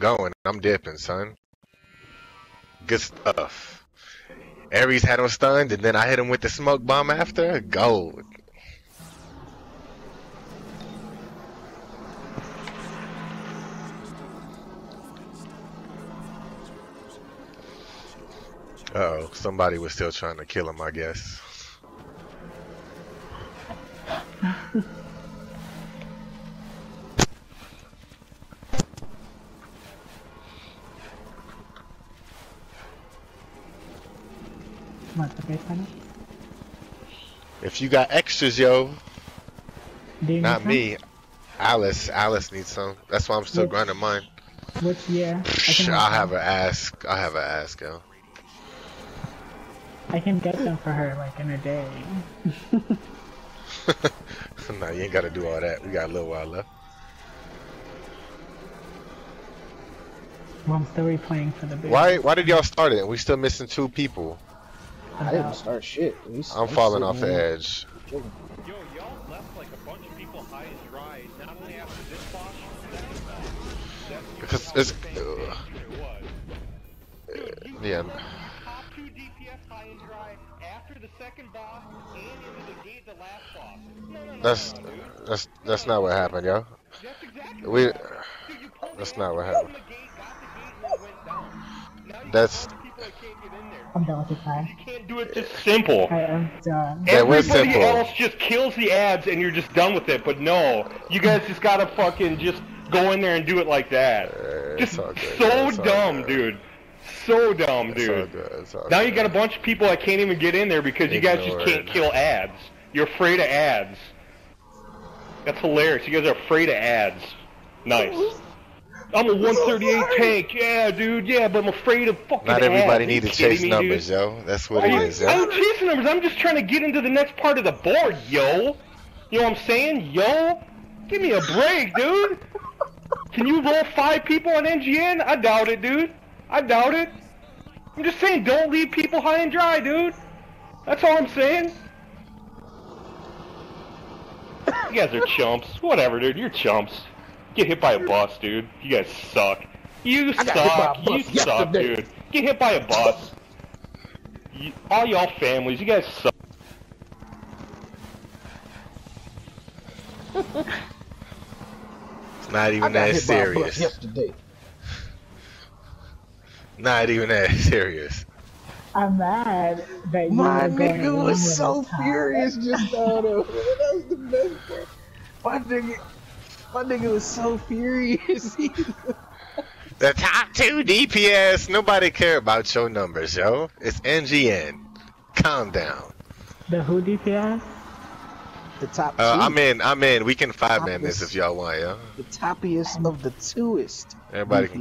going. I'm dipping, son. Good stuff. Ares had him stunned, and then I hit him with the smoke bomb after. Gold. Uh oh, somebody was still trying to kill him, I guess. What, the base panel? If you got extras, yo, not me. Alice, Alice needs some. That's why I'm still Which- grinding mine. some? Which, yeah. I Psh, can, I'll have her ask. I'll have her ask, yo. I can get them for her, like, in a day. no, you ain't gotta do all that. We got a little while left. Well, I'm still replaying for the base. Why? Why did y'all start it? We still missing two people. I didn't start shit. I'm falling off the edge. Yo, y'all left like a bunch of people high and dry, not only after this boss, but Because it's. it ugh. Dude, yeah. top two DPS high and dry after the second boss and into the gate the last boss. No, no, no, That's no, no, dude. that's that's not what happened, yo. That's exactly We. what happened. Dude, That's not what happened. gate, got the gate, and then went down. Now you That's- I'm done with this guy. You can't do it this simple. I am done. That was Everybody simple. else just kills the ads and you're just done with it. But no, you guys just gotta fucking just go in there and do it like that. Uh, Just it's all good, so it's dumb, good. dude. So dumb, It's all dude. good. It's all Now you got a bunch of people that can't even get in there because you guys just can't Ignored. kill ads. You're afraid of ads. That's hilarious. You guys are afraid of ads. Nice. I'm a 138 tank, yeah, dude, yeah, but I'm afraid of fucking Not everybody Are need to chase me, numbers, dude? yo. That's what I it ain't- I yo. ain't chasing numbers. I'm just trying to get into the next part of the board, yo. You know what I'm saying, yo? Give me a break, dude. Can you roll five people on NGN? I doubt it, dude. I doubt it. I'm just saying, don't leave people high and dry, dude. That's all I'm saying. You guys are chumps. Whatever, dude. You're chumps. Get hit by a boss, dude. You guys suck. You got hit by a suck. You bus suck, dude. Get hit by a bus. You, all y'all families, you guys suck. It's not even that hit by a bus serious. yesterday. Not even that serious. I'm mad that you My were nigga was so furious just now, though. That was the best part. My nigga, my nigga was so furious. The top two DPS. Nobody care about your numbers, yo. It's NGN. Calm down. The who DPS? the top Uh. I'm in. I'm in. We can five man this if y'all want, yo. the toppiest of the twoest. Everybody can